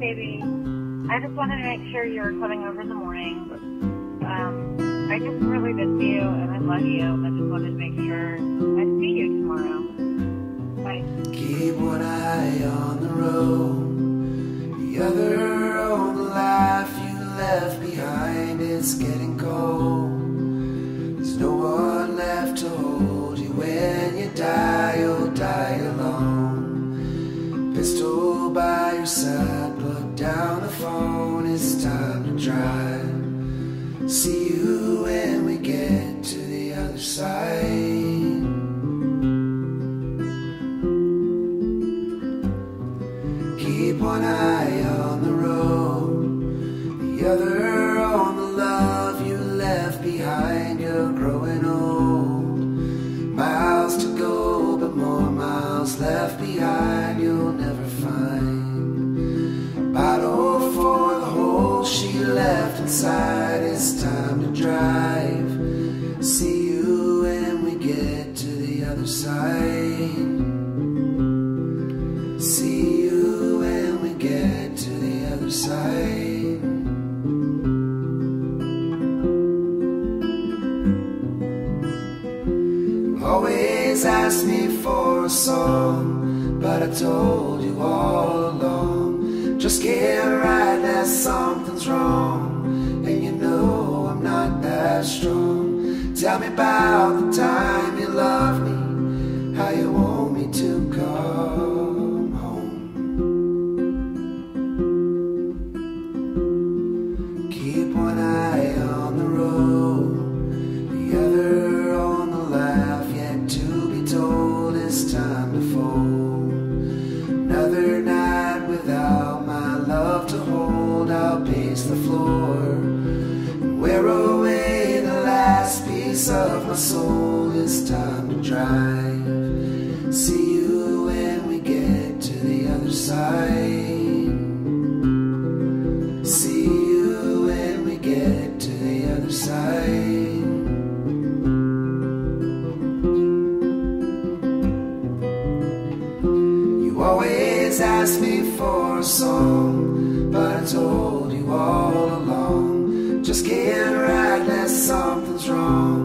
baby. I just wanted to make sure you were coming over in the morning. Um, I just really miss you and I love you. I just wanted to make sure I see you tomorrow. Bye. Keep one eye on the road, the other on the life you left behind. It's getting cold. There's no one left to hold you when you die. You'll die alone. Pistol by your side, down the phone. It's time to drive. See you when we get to the other side. Keep one eye left inside. It's time to drive. See you when we get to the other side. See you when we get to the other side. Always ask me for a song, but I told you all along. Just get right that something's wrong, that strong. Tell me about the time you loved me, how you want me to come home. Keep one eye on the road, the other on the life yet to be told. It's time to fold. Another night without my love to hold. I'll pace the floor of my soul. It's time to drive. See you when we get to the other side. See you when we get to the other side. You always ask me for a song, but I told you all along. Just get right that something's wrong,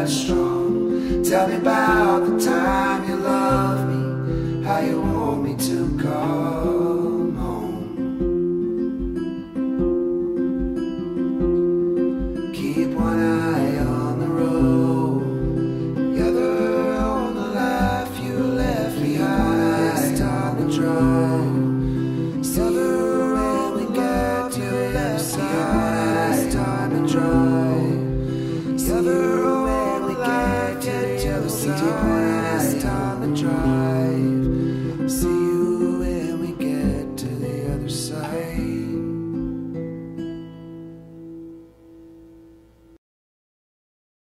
that strong. Tell me about the time you love me, how you want me to come home. Keep one eye on the road, the other on the life you left behind. It's time to drive. You when we get to left. It's time to drive. The time the drive.